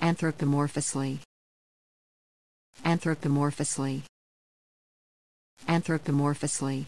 anthropomorphously. Anthropomorphously. Anthropomorphously.